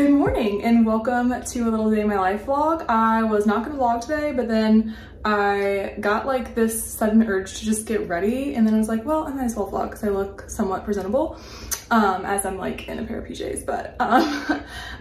Good morning and welcome to a little day in my life vlog. I was not gonna vlog today, but then I got like this sudden urge to just get ready and then I was like, well, I might as well vlog because I look somewhat presentable um, as I'm like in a pair of PJs, but um,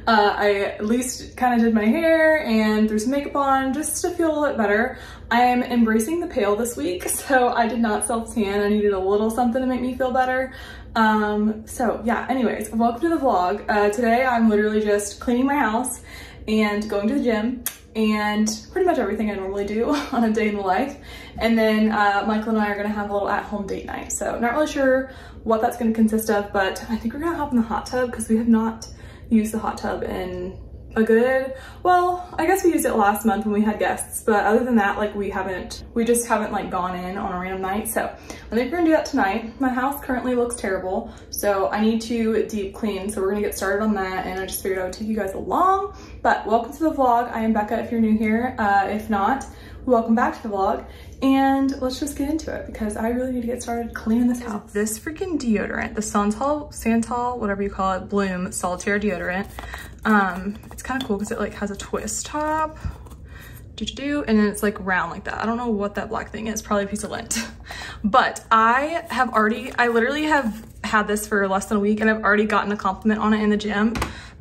uh, I at least kind of did my hair and threw some makeup on just to feel a little bit better. I am embracing the pale this week, so I did not self-tan. I needed a little something to make me feel better. Um, so yeah, anyways, welcome to the vlog. Uh, today I'm literally just cleaning my house and going to the gym and pretty much everything I normally do on a day in the life. And then uh, Michael and I are gonna have a little at-home date night. So not really sure what that's gonna consist of, but I think we're gonna hop in the hot tub because we have not used the hot tub in a good, well, I guess we used it last month when we had guests, but other than that, like we haven't, we just haven't like gone in on a random night. So I think we're gonna do that tonight. My house currently looks terrible, so I need to deep clean. So we're gonna get started on that and I just figured I would take you guys along. But welcome to the vlog. I am Becca if you're new here. Uh, if not, welcome back to the vlog. And let's just get into it because I really need to get started cleaning this house. This freaking deodorant, the Santal, Santal, whatever you call it, Bloom Solitaire deodorant. Um, it's kind of cool because it like has a twist top. Do -do -do, and then it's like round like that. I don't know what that black thing is, probably a piece of lint. But I have already, I literally have had this for less than a week and I've already gotten a compliment on it in the gym.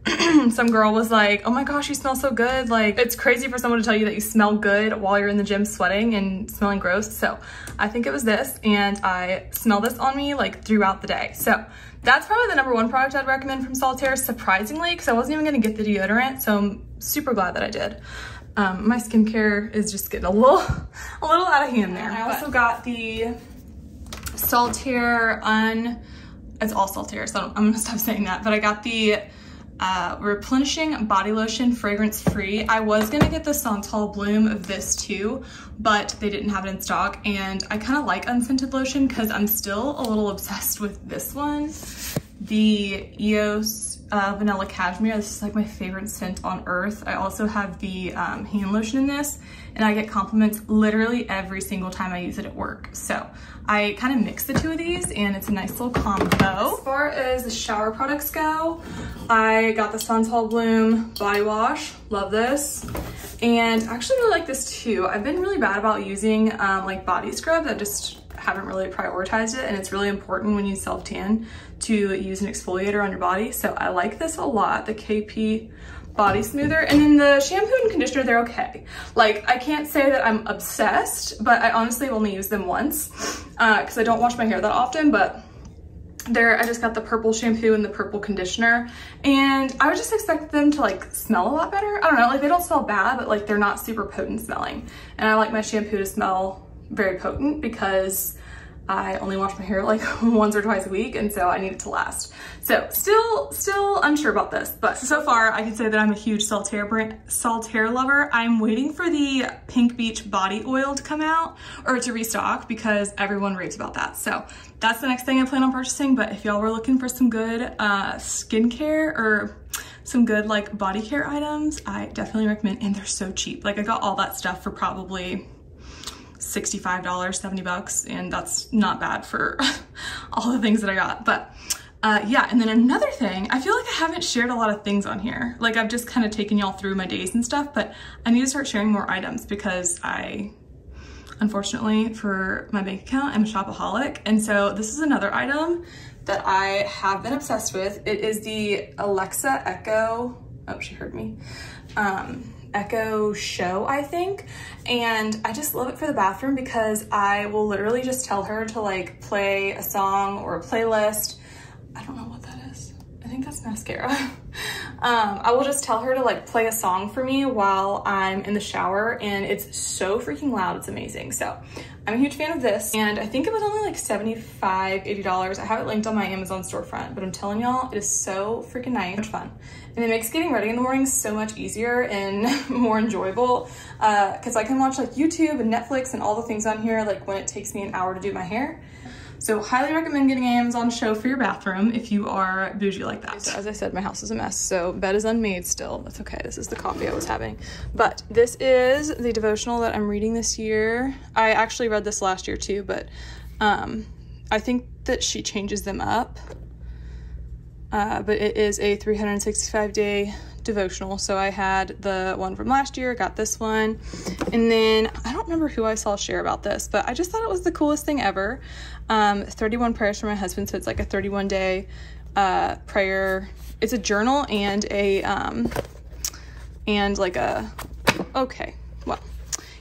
some girl was like, oh my gosh, you smell so good. Like it's crazy for someone to tell you that you smell good while you're in the gym sweating and smelling gross. So I think it was this and I smell this on me like throughout the day. So that's probably the number one product I'd recommend from Solitaire, surprisingly, because I wasn't even gonna get the deodorant. So I'm super glad that I did. Um, my skincare is just getting a little, a little out of hand there. I also got the Solitaire on, it's all Solitaire, so I'm gonna stop saying that, but I got the uh, replenishing body lotion fragrance free. I was gonna get the Santal Bloom of this too, but they didn't have it in stock. And I kind of like unscented lotion because I'm still a little obsessed with this one. The EOS uh, Vanilla Cashmere. This is like my favorite scent on earth. I also have the um, hand lotion in this and I get compliments literally every single time I use it at work. So I kind of mix the two of these and it's a nice little combo. As far as the shower products go, I got the Santal Bloom body wash. Love this. And I actually really like this too. I've been really bad about using um, like body scrub that just haven't really prioritized it and it's really important when you self tan to use an exfoliator on your body. So I like this a lot, the KP body smoother. And then the shampoo and conditioner, they're okay. Like, I can't say that I'm obsessed, but I honestly only use them once because uh, I don't wash my hair that often, but there I just got the purple shampoo and the purple conditioner and I would just expect them to like smell a lot better. I don't know, like they don't smell bad, but like they're not super potent smelling. And I like my shampoo to smell very potent because I only wash my hair like once or twice a week and so I need it to last. So still, still unsure about this, but so far I can say that I'm a huge Solitaire brand, Solitaire lover. I'm waiting for the Pink Beach body oil to come out or to restock because everyone raves about that. So that's the next thing I plan on purchasing. But if y'all were looking for some good uh, skincare or some good like body care items, I definitely recommend, and they're so cheap. Like I got all that stuff for probably $65, 70 bucks, and that's not bad for all the things that I got. But uh, yeah, and then another thing, I feel like I haven't shared a lot of things on here. Like I've just kind of taken y'all through my days and stuff, but I need to start sharing more items because I, unfortunately for my bank account, I'm a shopaholic. And so this is another item that I have been obsessed with. It is the Alexa Echo, oh, she heard me. Um, Echo Show, I think. And I just love it for the bathroom because I will literally just tell her to like play a song or a playlist. I don't know what that is. I think that's mascara. um, I will just tell her to like play a song for me while I'm in the shower and it's so freaking loud. It's amazing. So I'm a huge fan of this and I think it was only like 75 $80. I have it linked on my Amazon storefront, but I'm telling y'all, it is so freaking nice, much fun. And it makes getting ready in the morning so much easier and more enjoyable because uh, I can watch like YouTube and Netflix and all the things on here like when it takes me an hour to do my hair. So highly recommend getting Amazon show for your bathroom if you are bougie like that. So as I said, my house is a mess, so bed is unmade still. That's okay, this is the coffee I was having. But this is the devotional that I'm reading this year. I actually read this last year too, but um, I think that she changes them up uh, but it is a 365 day devotional. So I had the one from last year, got this one. And then I don't remember who I saw share about this, but I just thought it was the coolest thing ever. Um, 31 prayers for my husband. So it's like a 31 day uh, prayer. It's a journal and a, um, and like a, okay,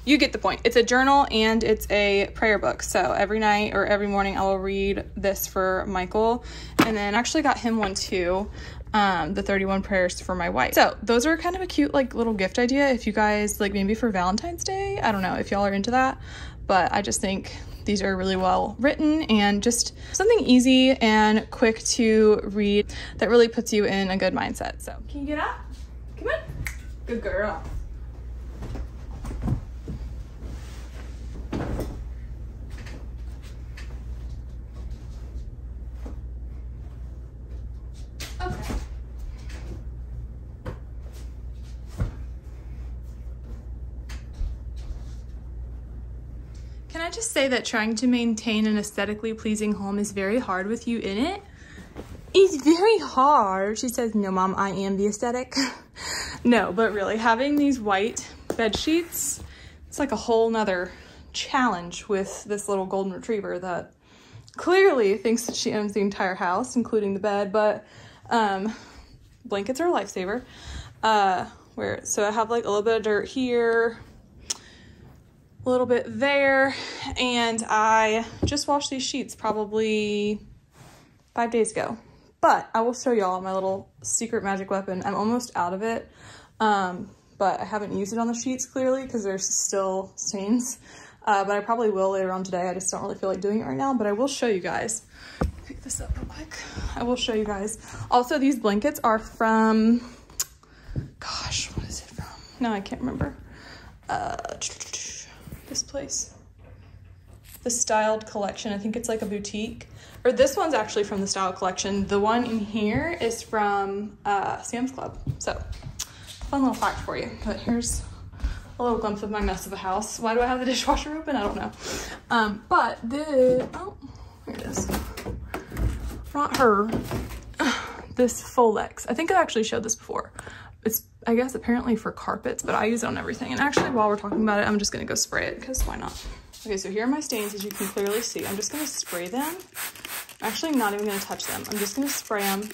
you get the point. It's a journal and it's a prayer book. So every night or every morning I will read this for Michael. And then actually got him one too um, the 31 prayers for my wife. So those are kind of a cute like little gift idea if you guys like maybe for Valentine's Day. I don't know if y'all are into that, but I just think these are really well written and just something easy and quick to read that really puts you in a good mindset. So can you get up? Come on. Good girl. Just say that trying to maintain an aesthetically pleasing home is very hard with you in it? It's very hard. She says, no, mom, I am the aesthetic. no, but really having these white bed sheets, it's like a whole nother challenge with this little golden retriever that clearly thinks that she owns the entire house, including the bed, but um, blankets are a lifesaver. Uh, where, so I have like a little bit of dirt here, a little bit there, and I just washed these sheets probably five days ago. But I will show y'all my little secret magic weapon. I'm almost out of it, um, but I haven't used it on the sheets clearly because there's still stains. Uh, but I probably will later on today. I just don't really feel like doing it right now, but I will show you guys. Pick this up real quick. I will show you guys. Also, these blankets are from, gosh, what is it from? No, I can't remember. Uh, place. The Styled Collection. I think it's like a boutique. Or this one's actually from the Styled Collection. The one in here is from uh, Sam's Club. So, fun little fact for you. But here's a little glimpse of my mess of a house. Why do I have the dishwasher open? I don't know. Um, but the, oh, here it is. Not her. This Folex. I think I actually showed this before. I guess, apparently for carpets, but I use it on everything. And actually, while we're talking about it, I'm just gonna go spray it because why not? Okay, so here are my stains, as you can clearly see. I'm just gonna spray them. I'm actually not even gonna touch them. I'm just gonna spray them.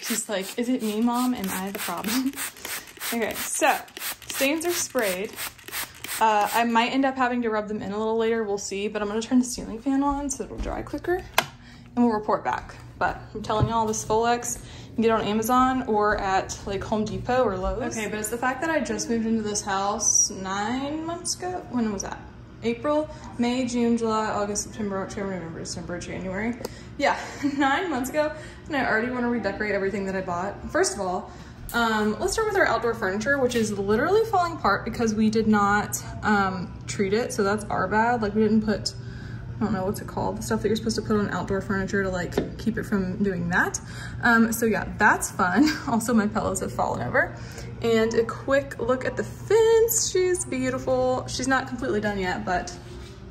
She's like, is it me, mom? Am I the problem? okay, so stains are sprayed. Uh, I might end up having to rub them in a little later, we'll see, but I'm gonna turn the ceiling fan on so it'll dry quicker and we'll report back. But I'm telling y'all this Folex, you can get on Amazon or at like Home Depot or Lowe's. Okay, but it's the fact that I just moved into this house nine months ago. When was that? April, May, June, July, August, September, October, November, December, January. Yeah, nine months ago, and I already want to redecorate everything that I bought. First of all, um, let's start with our outdoor furniture, which is literally falling apart because we did not um, treat it. So that's our bad. Like we didn't put, I don't know what's it called, the stuff that you're supposed to put on outdoor furniture to like keep it from doing that. Um, so yeah, that's fun. Also my pillows have fallen over. And a quick look at the fence. She's beautiful. She's not completely done yet, but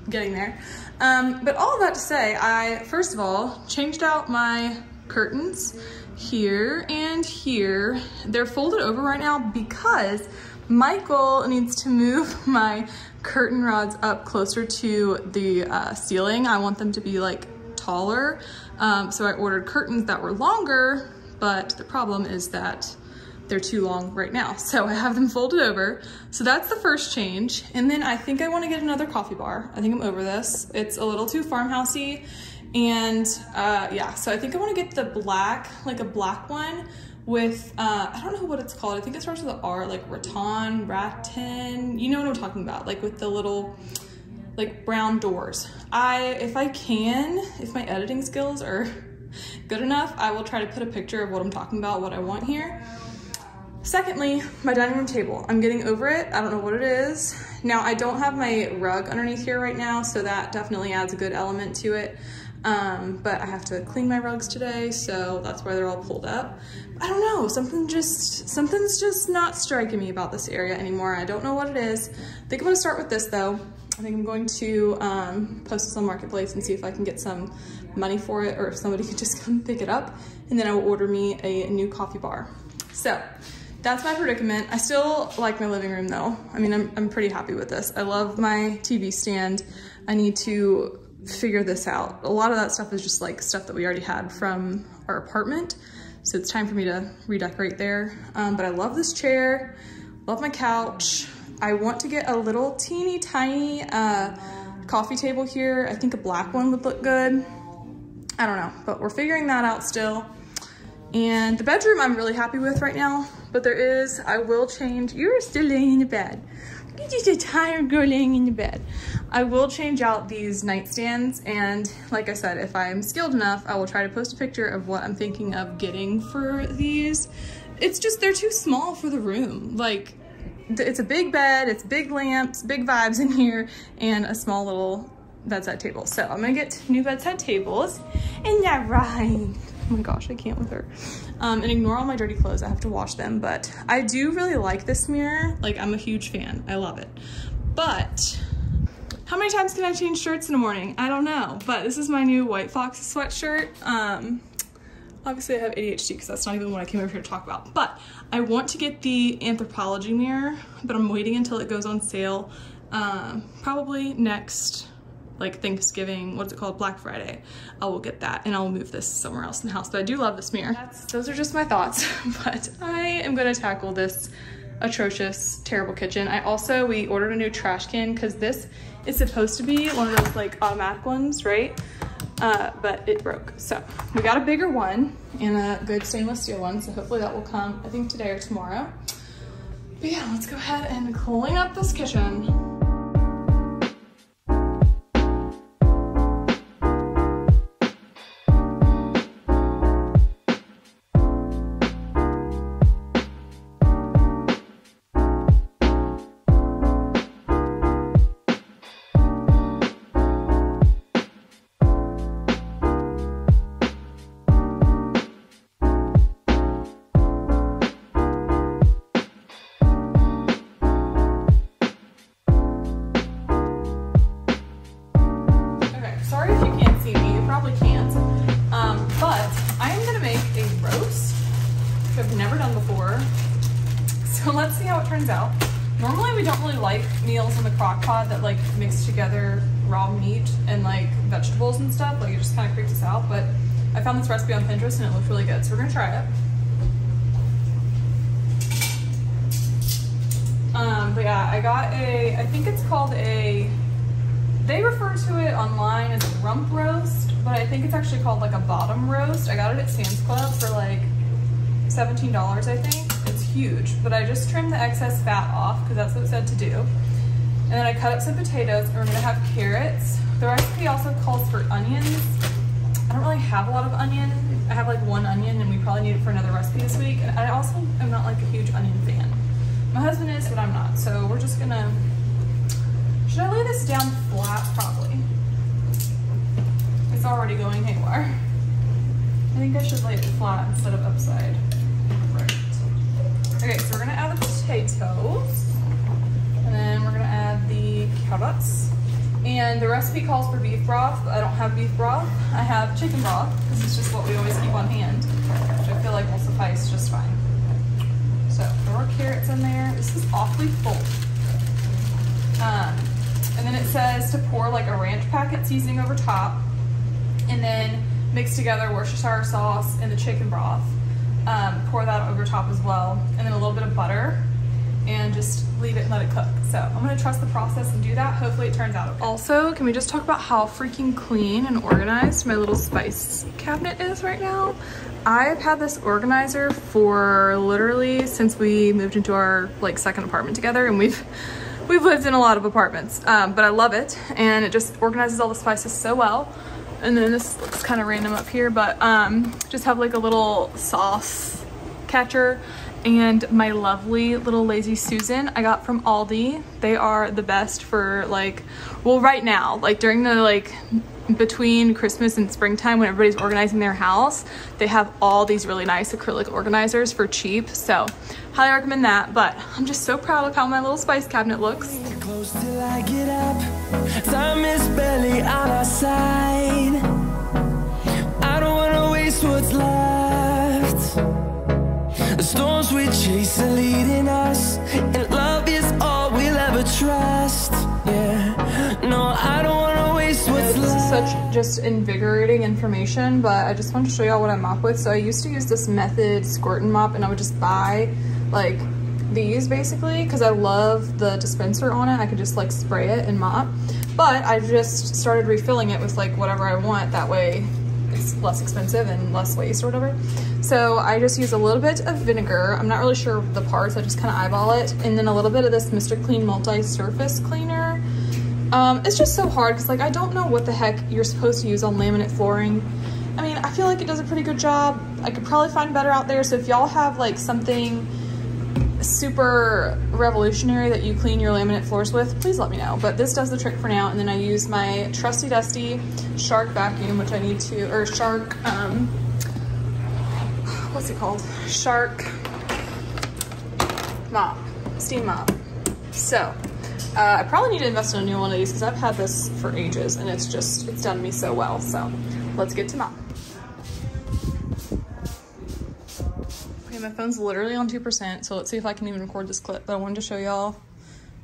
getting there. Um, but all that to say, I, first of all, changed out my curtains here and here. They're folded over right now because Michael needs to move my curtain rods up closer to the uh, ceiling. I want them to be like taller. Um, so I ordered curtains that were longer, but the problem is that they're too long right now. So I have them folded over. So that's the first change. And then I think I wanna get another coffee bar. I think I'm over this. It's a little too farmhousey and uh, yeah, so I think I wanna get the black, like a black one with, uh, I don't know what it's called. I think it starts with an R, like rattan, rattan, you know what I'm talking about, like with the little, like brown doors. I, if I can, if my editing skills are good enough, I will try to put a picture of what I'm talking about, what I want here. Secondly, my dining room table. I'm getting over it. I don't know what it is. Now, I don't have my rug underneath here right now, so that definitely adds a good element to it. Um, but I have to clean my rugs today, so that's why they're all pulled up. I don't know, something just, something's just not striking me about this area anymore. I don't know what it is. I think I'm gonna start with this though. I think I'm going to um, post this on Marketplace and see if I can get some money for it or if somebody could just come pick it up. And then I will order me a new coffee bar. So that's my predicament. I still like my living room though. I mean, I'm, I'm pretty happy with this. I love my TV stand. I need to figure this out. A lot of that stuff is just like stuff that we already had from our apartment. So it's time for me to redecorate there. Um, but I love this chair, love my couch. I want to get a little teeny tiny uh, coffee table here. I think a black one would look good. I don't know, but we're figuring that out still. And the bedroom I'm really happy with right now, but there is, I will change, you're still laying in bed. You're just a tired girl laying in bed. I will change out these nightstands and like I said, if I'm skilled enough, I will try to post a picture of what I'm thinking of getting for these. It's just, they're too small for the room. Like it's a big bed, it's big lamps, big vibes in here, and a small little bedside table. So I'm gonna get new bedside tables. Isn't that right? Oh my gosh, I can't with her. Um, and ignore all my dirty clothes, I have to wash them. But I do really like this mirror. Like I'm a huge fan, I love it. But how many times can I change shirts in a morning? I don't know, but this is my new White Fox sweatshirt. Um, Obviously I have ADHD because that's not even what I came over here to talk about. But I want to get the Anthropologie mirror, but I'm waiting until it goes on sale. Um, probably next like Thanksgiving, what's it called, Black Friday. I will get that and I will move this somewhere else in the house. But I do love this mirror. That's, those are just my thoughts, but I am gonna tackle this atrocious, terrible kitchen. I also, we ordered a new trash can because this is supposed to be one of those like automatic ones, right? uh, but it broke. So we got a bigger one and a good stainless steel one. So hopefully that will come, I think today or tomorrow. But yeah, let's go ahead and clean up this kitchen. Recipe on Pinterest and it looked really good. So we're gonna try it. Um, but yeah, I got a, I think it's called a, they refer to it online as a rump roast, but I think it's actually called like a bottom roast. I got it at Sam's Club for like $17, I think. It's huge, but I just trimmed the excess fat off because that's what it said to do. And then I cut up some potatoes and we're gonna have carrots. The recipe also calls for onions. I don't really have a lot of onion. I have like one onion and we probably need it for another recipe this week. And I also am not like a huge onion fan. My husband is, but I'm not. So we're just gonna, should I lay this down flat? Probably. It's already going haywire. I think I should lay it flat instead of upside. Right. Okay, so we're gonna add the potatoes. And then we're gonna add the carrots. And the recipe calls for beef broth, I don't have beef broth. I have chicken broth, This is just what we always keep on hand, which I feel like will suffice just fine. So our carrots in there. This is awfully full. Um, and then it says to pour like a ranch packet seasoning over top, and then mix together Worcestershire sauce and the chicken broth. Um, pour that over top as well, and then a little bit of butter and just leave it and let it cook. So I'm gonna trust the process and do that. Hopefully it turns out okay. Also, can we just talk about how freaking clean and organized my little spice cabinet is right now? I've had this organizer for literally since we moved into our like second apartment together and we've we've lived in a lot of apartments, um, but I love it and it just organizes all the spices so well. And then this looks kind of random up here, but um, just have like a little sauce catcher and my lovely little Lazy Susan I got from Aldi. They are the best for like, well right now, like during the like between Christmas and springtime when everybody's organizing their house, they have all these really nice acrylic organizers for cheap. So highly recommend that. But I'm just so proud of how my little spice cabinet looks. Just invigorating information, but I just wanted to show y'all what I mop with. So I used to use this Method squirt and mop and I would just buy like these basically because I love the dispenser on it. I could just like spray it and mop. But I just started refilling it with like whatever I want. That way it's less expensive and less waste or whatever. So I just use a little bit of vinegar. I'm not really sure the parts. I just kind of eyeball it. And then a little bit of this Mr. Clean Multi-Surface Cleaner. Um, it's just so hard because like I don't know what the heck you're supposed to use on laminate flooring. I mean, I feel like it does a pretty good job. I could probably find better out there. So if y'all have like something super revolutionary that you clean your laminate floors with, please let me know. But this does the trick for now. And then I use my trusty dusty Shark vacuum, which I need to, or Shark, um, what's it called? Shark mop, steam mop. So uh, I probably need to invest in a new one of these because I've had this for ages and it's just, it's done me so well. So let's get to mop. my phone's literally on 2%, so let's see if I can even record this clip. But I wanted to show y'all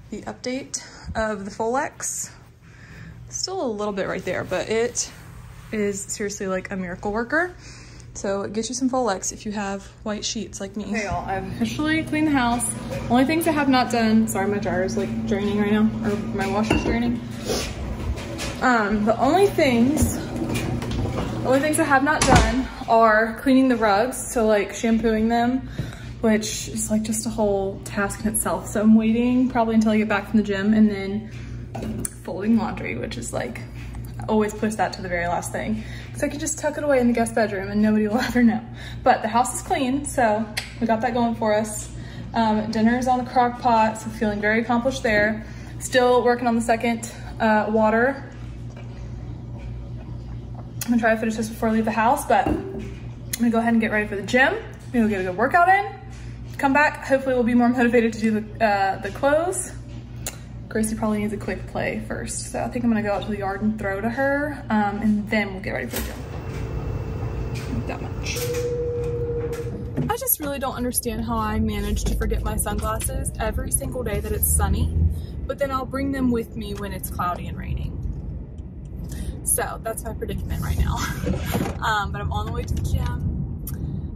the update of the Folex. Still a little bit right there, but it is seriously like a miracle worker. So get you some Folex if you have white sheets like me. Okay, y'all, I've officially cleaned the house. Only things I have not done, sorry, my jar is like draining right now, or my washer's draining. Um, the only things, the only things I have not done are cleaning the rugs, so like shampooing them, which is like just a whole task in itself. So I'm waiting probably until I get back from the gym and then folding laundry, which is like, always push that to the very last thing. So I can just tuck it away in the guest bedroom and nobody will ever know. But the house is clean, so we got that going for us. Um, dinner is on the crock pot, so feeling very accomplished there. Still working on the second uh, water I'm gonna try to finish this before I leave the house, but I'm gonna go ahead and get ready for the gym. Maybe we'll get a good workout in. Come back, hopefully we'll be more motivated to do the, uh, the clothes. Gracie probably needs a quick play first. So I think I'm gonna go out to the yard and throw to her, um, and then we'll get ready for the gym. That much. I just really don't understand how I manage to forget my sunglasses every single day that it's sunny, but then I'll bring them with me when it's cloudy and raining. So that's my predicament right now. um, but I'm on the way to the gym.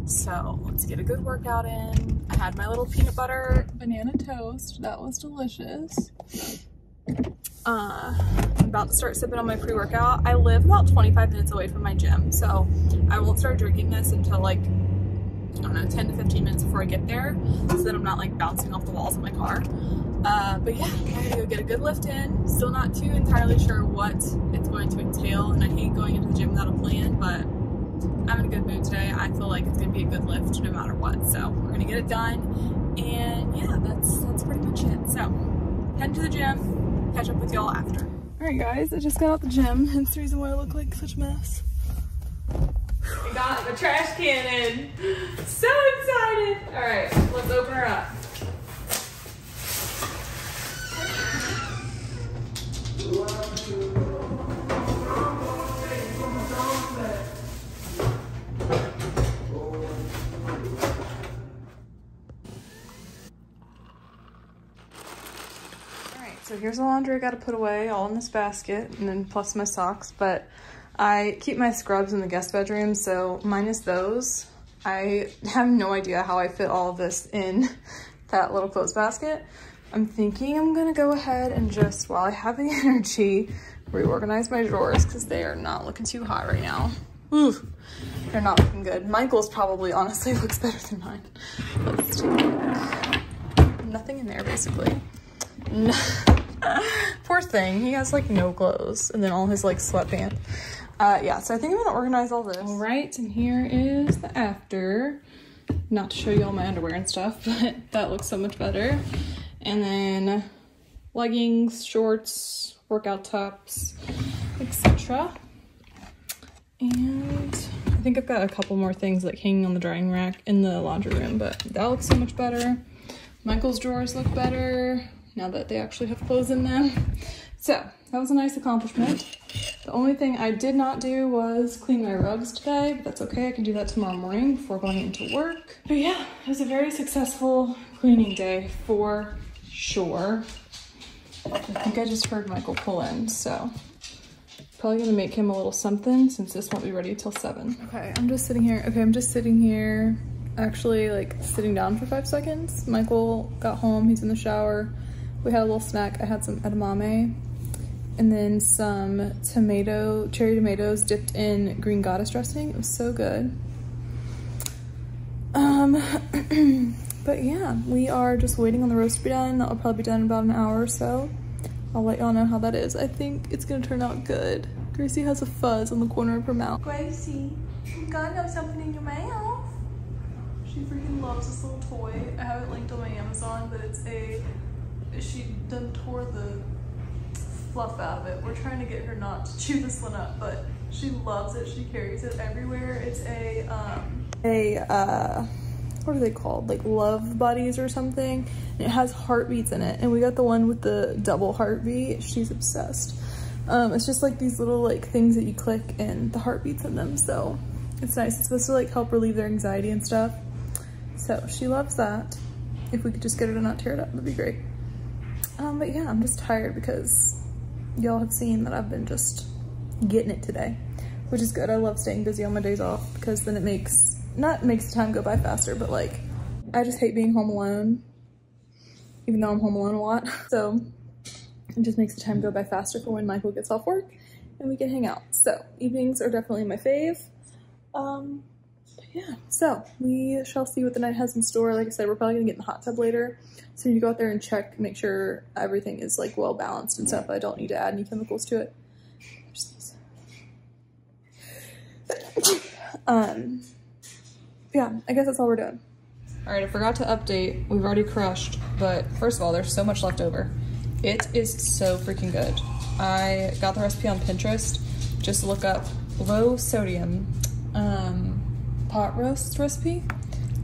So let's get a good workout in. Had my little peanut butter banana toast. That was delicious. Uh, I'm about to start sipping on my pre-workout. I live about 25 minutes away from my gym, so I won't start drinking this until like, I don't know, 10 to 15 minutes before I get there, so that I'm not like bouncing off the walls of my car. Uh, but yeah, I'm gonna go get a good lift in. Still not too entirely sure what it's going to entail, and I hate going into the gym without a plan, but I'm in a good mood today. I feel like it's gonna be a good lift no matter what. So we're gonna get it done, and yeah, that's that's pretty much it. So head to the gym, catch up with y'all after. All right, guys, I just got out the gym, hence the reason why I look like such a mess. We got the trash can in. So excited. All right, let's open her up. So here's the laundry I gotta put away all in this basket and then plus my socks, but I keep my scrubs in the guest bedroom, so minus those, I have no idea how I fit all of this in that little clothes basket. I'm thinking I'm gonna go ahead and just, while I have the energy, reorganize my drawers because they are not looking too hot right now. Ooh, they're not looking good. Michael's probably honestly looks better than mine. Nothing in there basically. Poor thing, he has like no clothes and then all his like sweatpants. Uh, yeah, so I think I'm gonna organize all this. All right, and here is the after. Not to show you all my underwear and stuff, but that looks so much better. And then leggings, shorts, workout tops, etc. And I think I've got a couple more things like hanging on the drying rack in the laundry room, but that looks so much better. Michael's drawers look better now that they actually have clothes in them. So that was a nice accomplishment. The only thing I did not do was clean my rugs today, but that's okay. I can do that tomorrow morning before going into work. But yeah, it was a very successful cleaning day for sure. I think I just heard Michael pull in, so Probably gonna make him a little something since this won't be ready till seven. Okay, I'm just sitting here. Okay, I'm just sitting here, actually like sitting down for five seconds. Michael got home, he's in the shower. We had a little snack. I had some edamame and then some tomato, cherry tomatoes dipped in green goddess dressing. It was so good. Um, but yeah, we are just waiting on the roast to be done. That will probably be done in about an hour or so. I'll let y'all know how that is. I think it's gonna turn out good. Gracie has a fuzz on the corner of her mouth. Gracie, you gotta have something in your mouth. She freaking loves this little toy. I have it linked on my Amazon, but it's a, she done tore the fluff out of it. We're trying to get her not to chew this one up, but she loves it. She carries it everywhere. It's a, um, a, uh, what are they called? Like love buddies or something. And it has heartbeats in it. And we got the one with the double heartbeat. She's obsessed. Um, it's just like these little like things that you click and the heartbeats in them. So it's nice. It's supposed to like help relieve their anxiety and stuff. So she loves that. If we could just get her to not tear it up, that'd be great. Um, but yeah, I'm just tired because y'all have seen that I've been just getting it today, which is good. I love staying busy on my days off because then it makes, not makes the time go by faster, but like, I just hate being home alone, even though I'm home alone a lot. So it just makes the time go by faster for when Michael gets off work and we can hang out. So evenings are definitely my fave. Um, yeah, so we shall see what the night has in store. Like I said, we're probably gonna get in the hot tub later. So you go out there and check, make sure everything is like well balanced and stuff. I don't need to add any chemicals to it. um, yeah, I guess that's all we're doing. All right, I forgot to update. We've already crushed, but first of all, there's so much left over. It is so freaking good. I got the recipe on Pinterest. Just look up low sodium um, pot roast recipe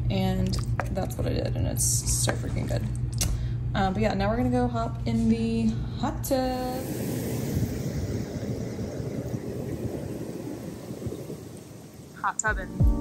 and that's what I did and it's so freaking good. Um, but yeah, now we're gonna go hop in the hot tub. Hot tubbing.